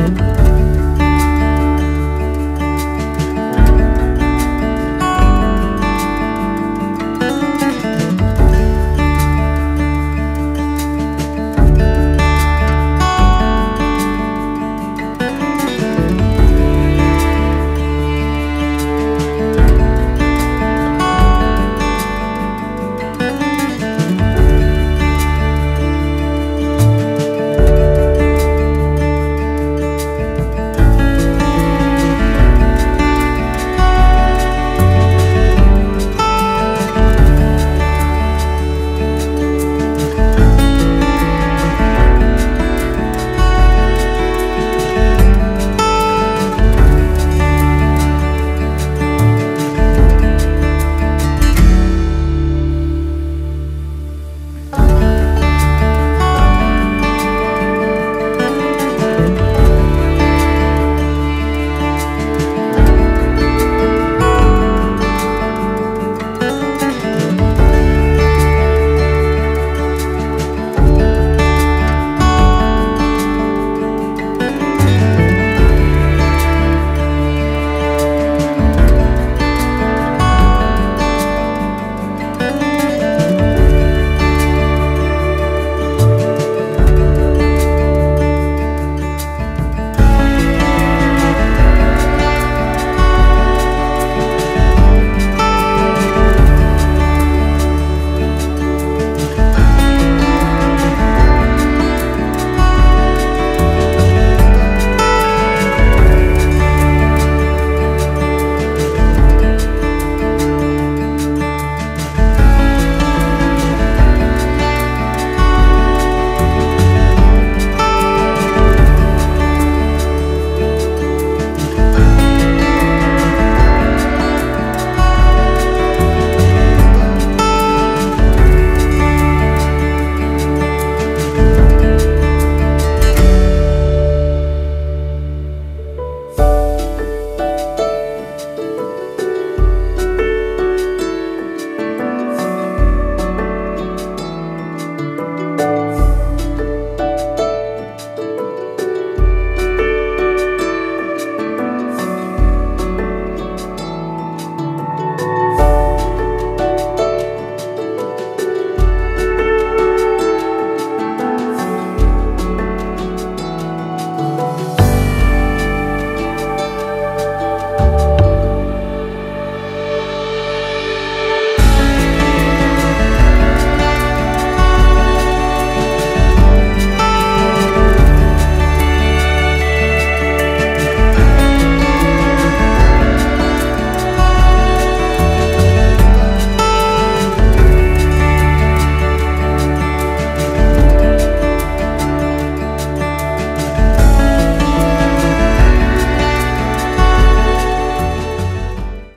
time.